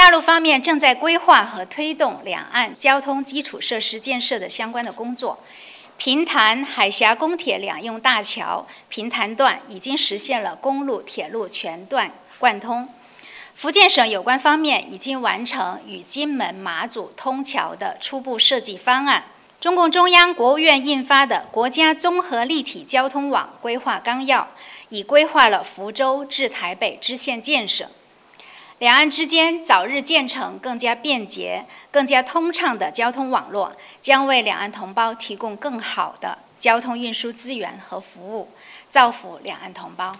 大陆方面正在规划和推动两岸交通基础设施建设的相关的工作。平潭海峡公铁两用大桥平潭段已经实现了公路、铁路全段贯通。福建省有关方面已经完成与金门、马祖通桥的初步设计方案。中共中央、国务院印发的《国家综合立体交通网规划纲要》已规划了福州至台北支线建设。两岸之间早日建成更加便捷更加通畅的交通网络将为两岸同胞提供更好的交通运输资源和服务造福两岸同胞。